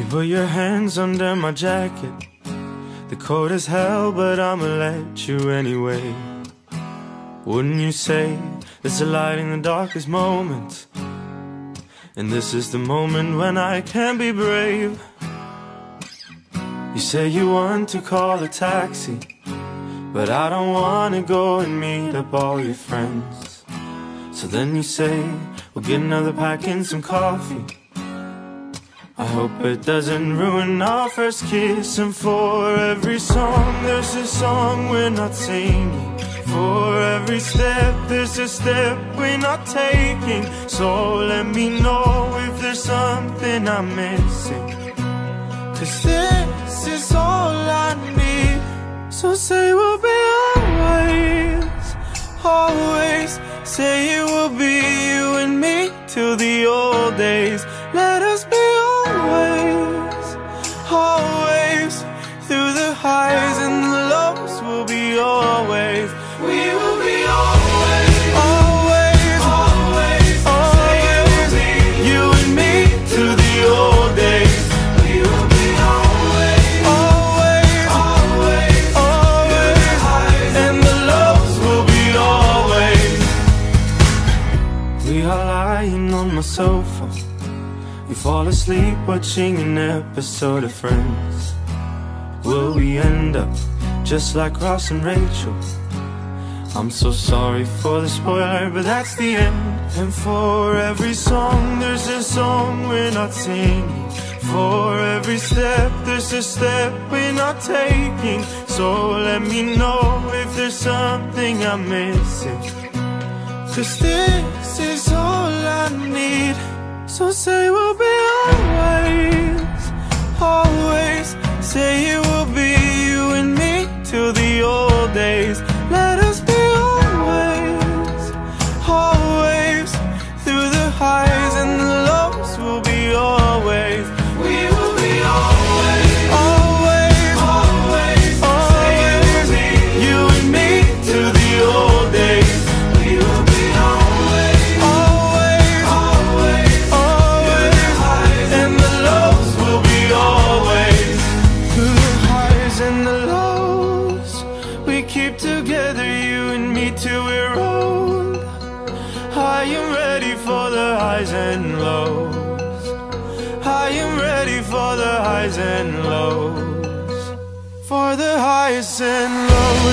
You put your hands under my jacket. The cold is hell, but I'ma let you anyway. Wouldn't you say there's a light in the darkest moments? And this is the moment when I can be brave. You say you want to call a taxi, but I don't wanna go and meet up all your friends. So then you say, we'll get another pack and some coffee. I hope it doesn't ruin our first kiss. And for every song there's a song we're not singing. For every step there's a step we're not taking. So let me know if there's something I'm missing. Cause this is all I need. So say we'll be always, always. Say it will be you and me till the old days We are lying on my sofa. You fall asleep watching an episode of Friends. Will we end up just like Ross and Rachel? I'm so sorry for the spoiler, but that's the end. And for every song, there's a song we're not singing. For every step, there's a step we're not taking. So let me know if there's something I'm missing. Cause this is all I need. So say we'll be always, always. Say it will be you and me till the old days. I am ready for the highs and lows. I am ready for the highs and lows. For the highs and lows.